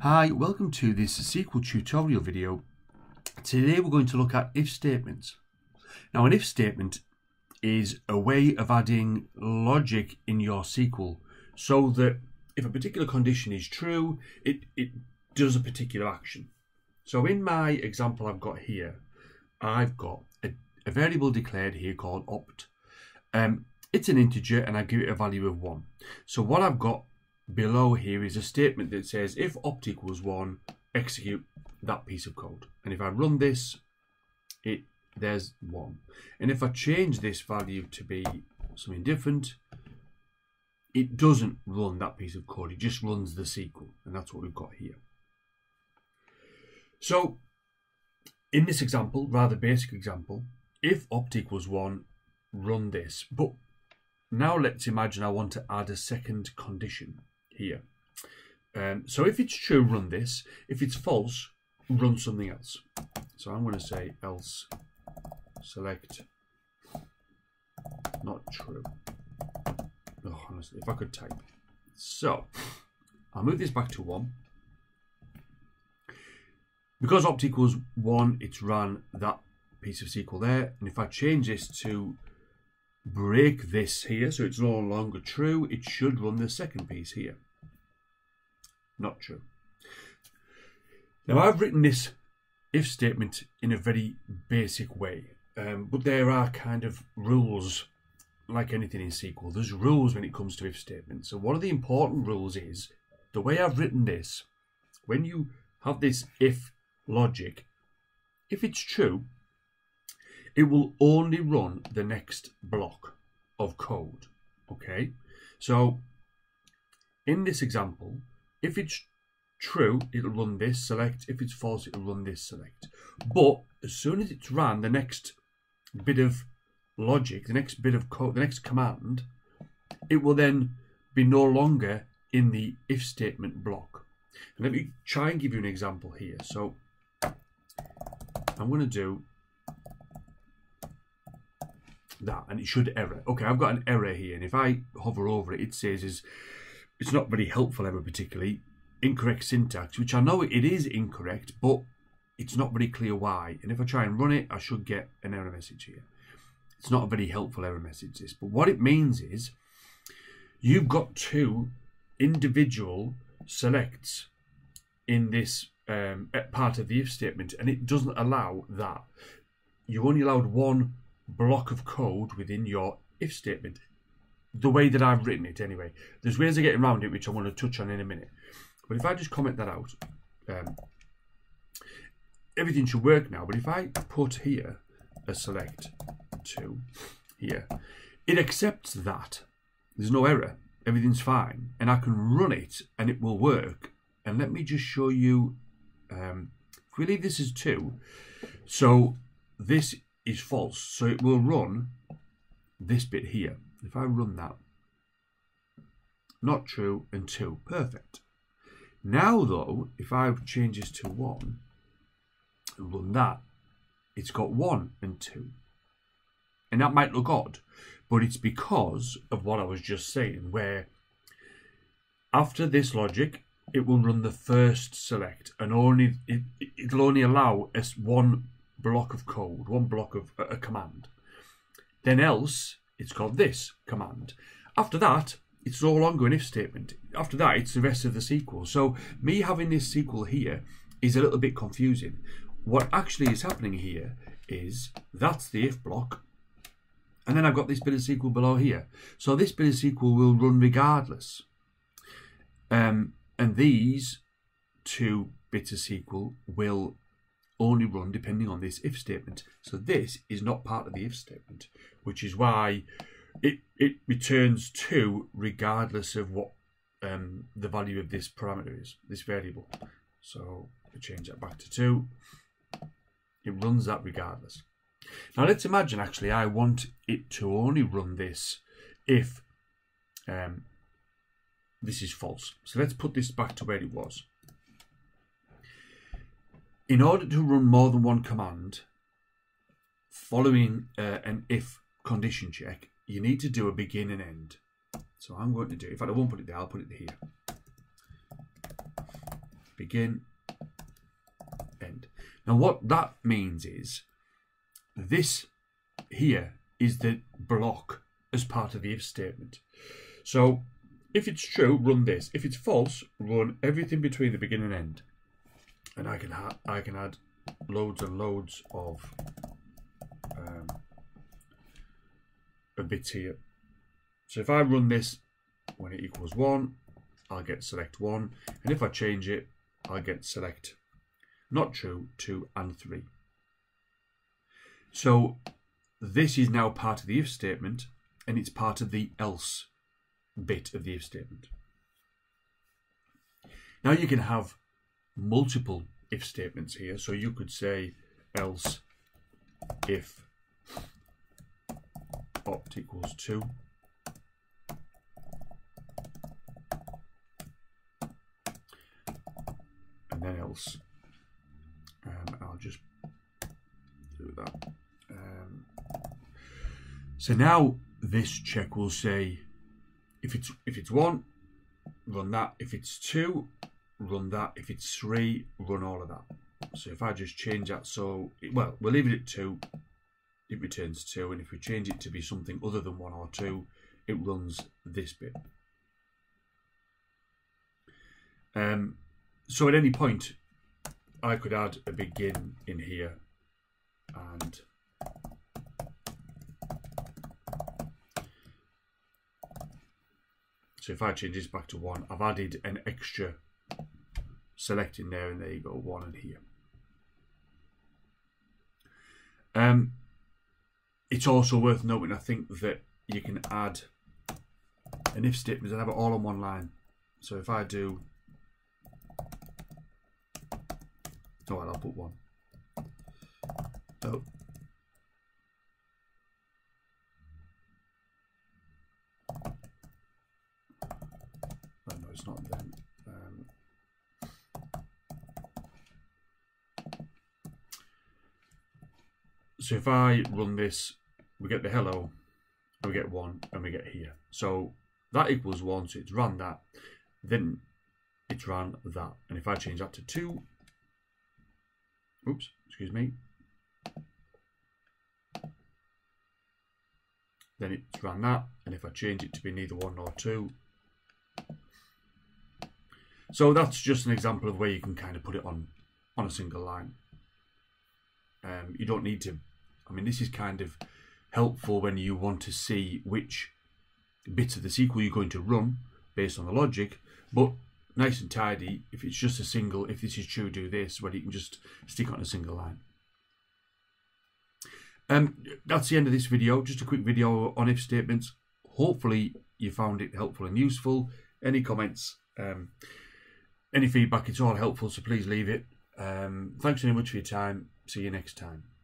Hi, welcome to this SQL tutorial video. Today we're going to look at if statements. Now an if statement is a way of adding logic in your SQL so that if a particular condition is true, it, it does a particular action. So in my example I've got here, I've got a, a variable declared here called opt. Um, it's an integer and I give it a value of 1. So what I've got below here is a statement that says if opt equals 1, execute that piece of code. And if I run this, it there's 1. And if I change this value to be something different, it doesn't run that piece of code. It just runs the SQL. And that's what we've got here. So in this example, rather basic example, if opt equals 1, run this. But now let's imagine I want to add a second condition here. Um, so if it's true, run this. If it's false, run something else. So I'm going to say else select not true. Oh, honestly, if I could type. So I'll move this back to 1. Because opt equals 1, it's run that piece of SQL there. And if I change this to break this here, so it's no longer true, it should run the second piece here. Not true. Now I've written this if statement in a very basic way, um, but there are kind of rules like anything in SQL. There's rules when it comes to if statements. So one of the important rules is the way I've written this, when you have this if logic, if it's true, it will only run the next block of code. Okay, so in this example, if it's true, it'll run this select. If it's false, it'll run this select. But as soon as it's ran the next bit of logic, the next bit of code, the next command, it will then be no longer in the if statement block. And let me try and give you an example here. So I'm going to do that and it should error. Okay, I've got an error here and if I hover over it, it says is it's not very helpful ever particularly. Incorrect syntax, which I know it is incorrect, but it's not very clear why. And if I try and run it, I should get an error message here. It's not a very helpful error message, this. But what it means is you've got two individual selects in this um, part of the if statement, and it doesn't allow that. You only allowed one block of code within your if statement. The way that I've written it, anyway. There's ways of getting around it, which I want to touch on in a minute. But if I just comment that out, um, everything should work now. But if I put here a select to here, it accepts that. There's no error. Everything's fine. And I can run it and it will work. And let me just show you, um, if we leave this as 2, so this is false. So it will run this bit here. If I run that, not true and 2, perfect. Now though, if I change this to 1 and run that, it's got 1 and 2. And that might look odd, but it's because of what I was just saying, where after this logic, it will run the first select and only it, it'll only allow us one block of code, one block of a, a command. Then else, it's got this command. After that, it's no longer an if statement. After that, it's the rest of the SQL. So me having this SQL here is a little bit confusing. What actually is happening here is that's the if block. And then I've got this bit of SQL below here. So this bit of SQL will run regardless. Um, and these two bits of SQL will only run depending on this if statement. So this is not part of the if statement, which is why it, it returns 2 regardless of what um, the value of this parameter is, this variable. So we change that back to 2. It runs that regardless. Now let's imagine actually I want it to only run this if um, this is false. So let's put this back to where it was. In order to run more than one command, following uh, an if condition check, you need to do a begin and end. So I'm going to do, in fact I won't put it there, I'll put it here. begin, end. Now what that means is this here is the block as part of the if statement. So if it's true, run this. If it's false, run everything between the beginning and end. And I can I can add loads and loads of um, bits here. So if I run this when it equals 1, I'll get select 1. And if I change it, I'll get select not true, 2 and 3. So this is now part of the if statement and it's part of the else bit of the if statement. Now you can have multiple if statements here. So you could say else if opt equals 2 and then else um, I'll just do that. Um, so now this check will say if it's if it's one run that. If it's two run that. If it's three run all of that. So if I just change that so well we'll leave it two. It returns 2 and if we change it to be something other than 1 or 2 it runs this bit. Um, so at any point I could add a begin in here and so if I change this back to 1 I've added an extra select in there and there you go 1 and here. Um, it's also worth noting, I think, that you can add an if statement and have it all on one line. So if I do, oh, well, I'll put one. Oh, no, it's not then. So if I run this, we get the hello, we get one, and we get here. So that equals one, so it's run that. Then it's run that. And if I change that to two, oops, excuse me, then it's run that. And if I change it to be neither one nor two, so that's just an example of where you can kind of put it on on a single line. Um, you don't need to I mean, this is kind of helpful when you want to see which bits of the SQL you're going to run based on the logic, but nice and tidy. If it's just a single, if this is true, do this, where you can just stick on a single line. Um, that's the end of this video. Just a quick video on if statements. Hopefully you found it helpful and useful. Any comments, um, any feedback, it's all helpful, so please leave it. Um, thanks very much for your time. See you next time.